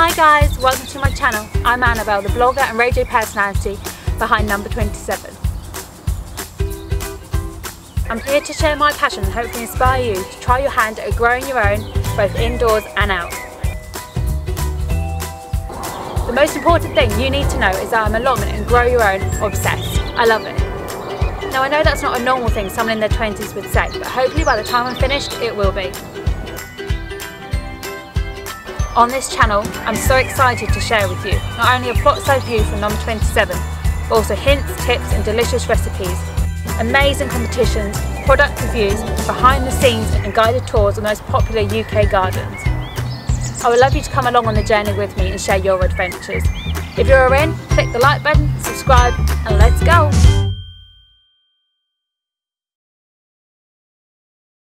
Hi guys, welcome to my channel. I'm Annabelle, the blogger and radio personality behind Number 27. I'm here to share my passion and hopefully inspire you to try your hand at growing your own, both indoors and out. The most important thing you need to know is that I'm allotment and grow your own obsessed. I love it. Now I know that's not a normal thing someone in their 20s would say, but hopefully by the time I'm finished, it will be. On this channel, I'm so excited to share with you not only a plot side view from number 27, but also hints, tips and delicious recipes, amazing competitions, product reviews, behind the scenes and guided tours of the most popular UK gardens. I would love you to come along on the journey with me and share your adventures. If you're in, click the like button, subscribe and let's go!